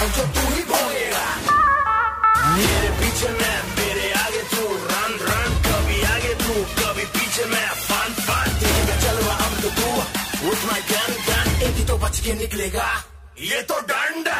तू ही भोगेगा मेरे पीछे मैं मेरे आगे तू रन रन कभी आगे तू कभी पीछे मैं फन फन तेरी अब तो तू उठ माय गन गन तो बच के निकलेगा ये तो डंडा